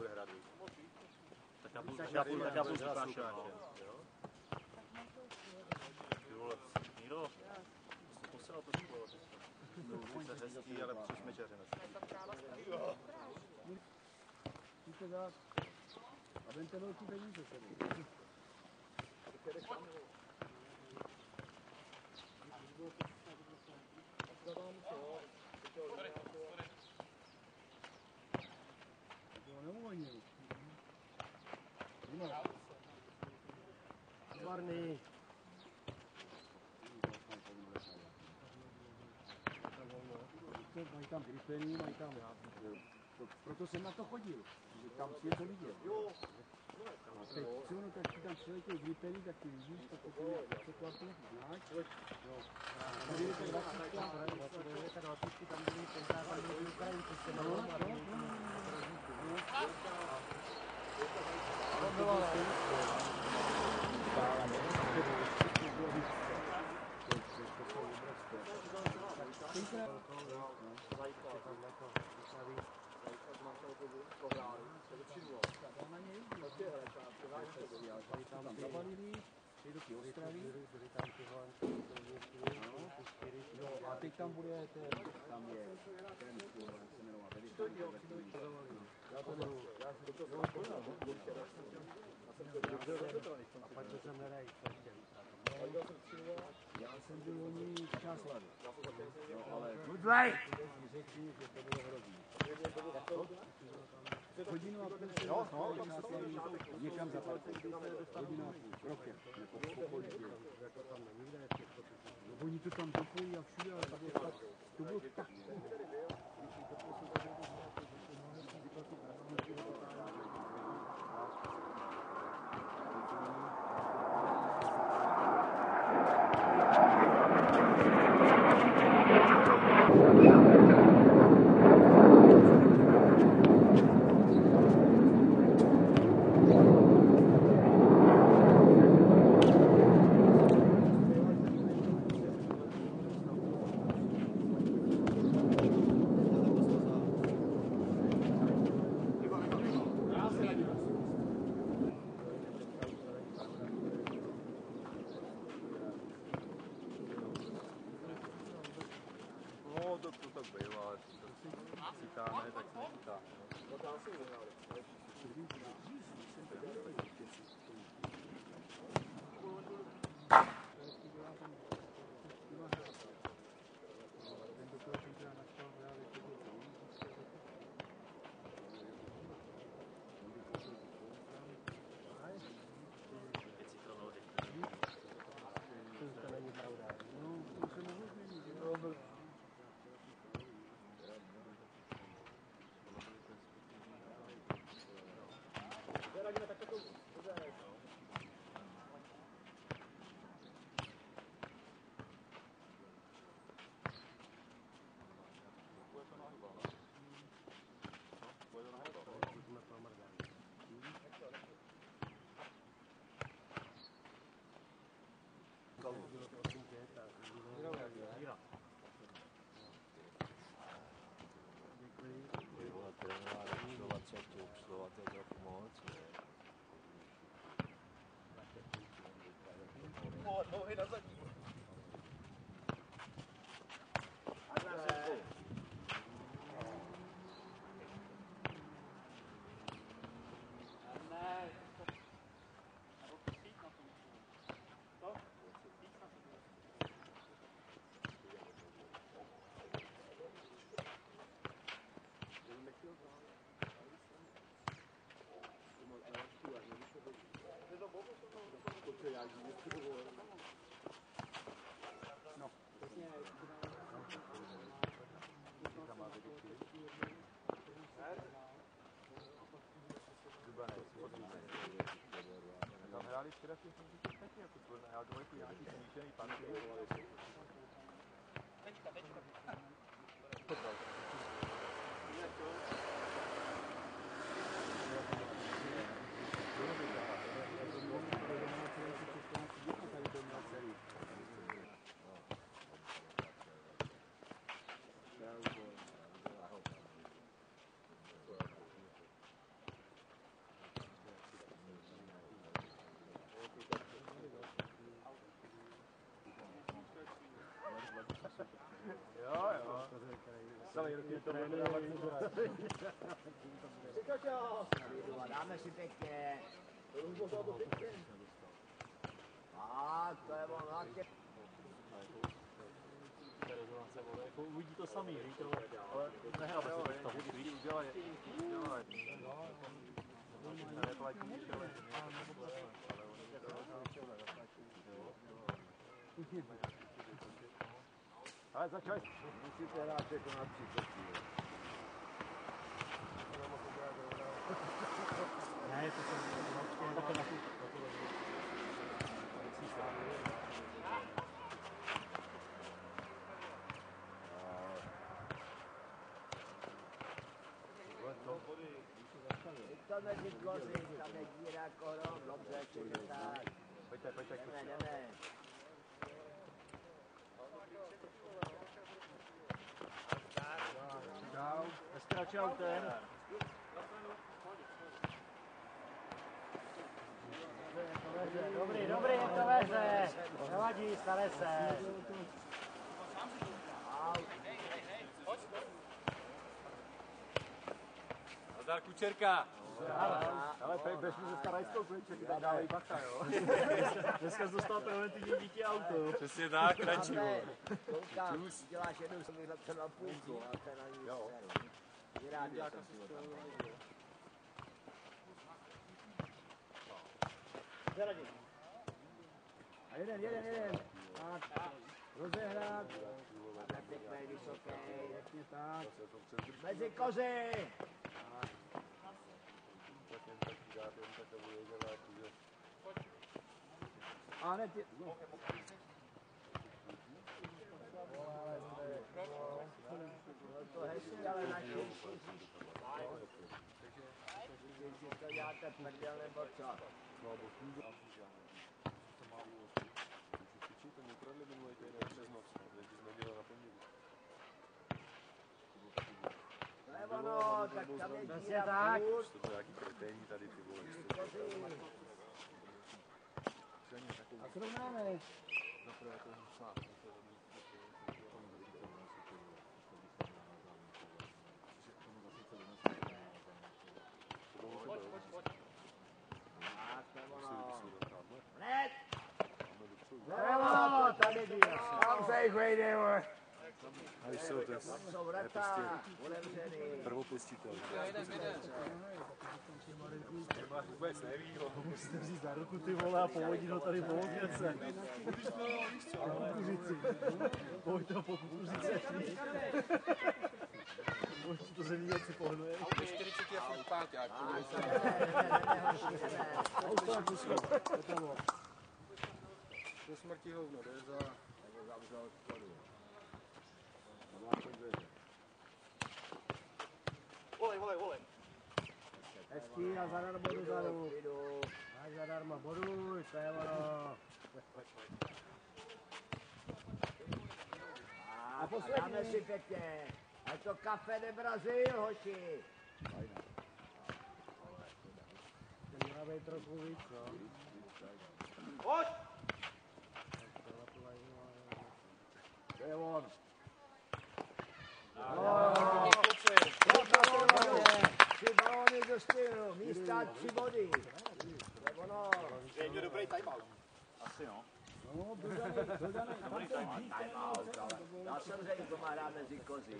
bude hrát víc. Tak já budu, tak já budu, tak já budu Hrát hrát Suša, no. jo. Ty vole, Míro, jsi posral to školu. Se hezký, ale smečeře dneska. Víte tak, a vemte velký peníze sebou. Tam gripeny, mají tam... To, proto jsem na to chodil, že tam si je to vidět. A teď, co ono, tak ti tam přiletějí gripeny, tak ty vidíš, tak to je překvapí, znáš? A tady je tak dvacítka, Tak další tam byli, tenkrát tam byli Ukrajinci, se no, jmenovali no, Varný. no, no. Do té Ostravy. Jo, a teď tam bude ten, tam je ten, jak se jmenoval, velitel, já to nevu, já si to A pak to jsem hrají. Já jsem byl loni čas hlavy. No, ale Budlej! mi řekli, že to bylo hrozný. Hodinu a půl no, no, někam za Hodinu a půl, rokem, oni to tam dopojí a všude, ale to bylo tak, to bylo tak Two. Ty vole, trénoval rešovat se tu obsluhovat je trochu moc. ne? Nohy na zadní. hráli včera těch muziků taky jako to nehrál, to jako nějaký smíšený tanky. Thank you. Panky. to bude A dáme si pěkně. A to je vole, jako uvidí to samý, víš, ale, nehráme se to stavu, víš? Udělaj, udělaj. Neplatí, ale Ale začali. Musíte hrát jako na 30 kg. Ne, to jsem to na Je to mezi kozy, tam je díra korom, dobře, čili tak. Pojďte, pojďte, Jdeme. Dál. Neskračil ten. Dobrý, dobrý, je to veze. Nevadí, stane se. Nazdar Kučerka. Ale pej, běž mi ze starajskou kliček, dá dávej bacha, jo. Dneska jsi dostal preventivní dítě auto. Přesně tak, radši, koukám, děláš jednou jsem vyhledal na půlku, a to je na ní seru. Vyráběl jsem si. A jeden, jeden, jeden. Tak. Rozehrát. Pěkný, vysoký. Pěkně tak. Mezi kozy! A ne, ty, no. Bylo to hezky, ale na širší zíšku. Jestli to děláte prdel nebo co? To je ono, tak tam je díra tak. furt. To jsou nějaký kreténi tady, ty vole. Kozy. A srovnáme. Tak, to je ono. Hned! To je ono, tady díra. Tam se jich vejde, vole. A víš co, to je jsou vrata, otevřený. prvopěstitel. Vůbec neví. Musíte vzít za ruku ty vole a povodit ho tady po okvěce. Po kukuřici. Pojď to po kukuřici. Pojď to zemědělci pohnuje. Do smrti hovno, jde za... Volej, volej, volej. Hezký a zadarmo dozadu. Tak zadarmo boduj, to je ono. A dáme si pěkně. A to kafe de Brazil, hoši. Být trochu víc, no. To je on. Tři balóny do stylu, místa tři body. Dobrý timeout. Asi no. No. Já jsem řekl, to má hrát mezi kozy.